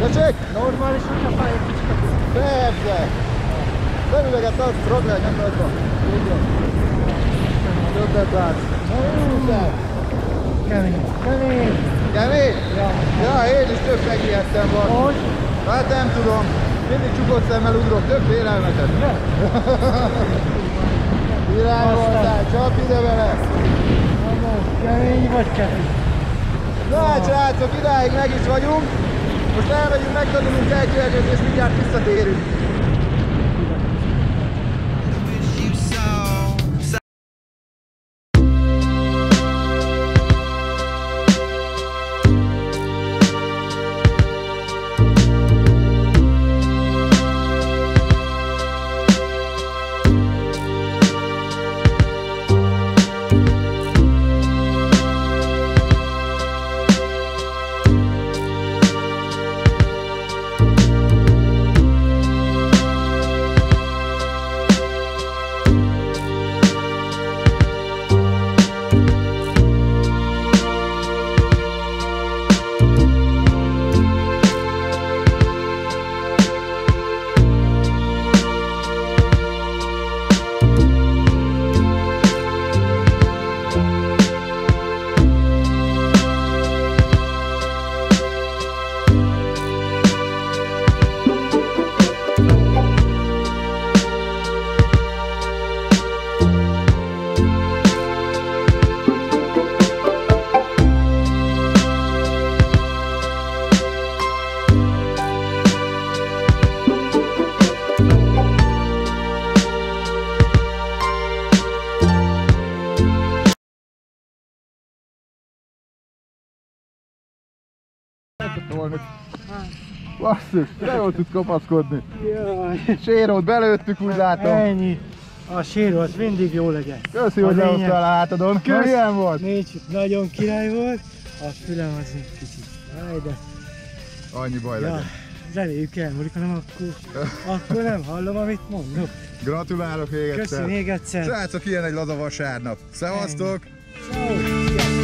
Köcsök! Normális, hogyha fáj egy kicsit. Persze! Felüleget adsz, ragd le nyakadba. Így van. Többet látsz. Na, Kemény. Kemény. Kemény? Ja. Ja, én is több megijedtem van. Hogy? Hát nem tudom. Mindig csukott szemmel ugrok, több félelmetet. Irányoltál, csap ide vele. Kemény vagy kemény? Na, hát, srácok, idáig meg is vagyunk. Most elmegyünk, megtanulunk elköltözni, és mindjárt visszatérünk. Volna. Basszus, de jól tudsz kapaszkodni. Jaj. Sérót belőttük, úgy látom. Ennyi. A sérő az mindig jó legyen. Köszi, hogy lehoztál a hátadon. Kösz. milyen volt? Nincs, nagyon király volt. A fülem az egy kicsit. Áj, de. Annyi baj Ja, legyen. reméljük elmúlik, hanem akkor, akkor nem hallom, amit mondok. Gratulálok még Köszi egyszer. még egyszer. Srácok, ilyen egy laza vasárnap. Szevasztok! Ciao. Sziasztok.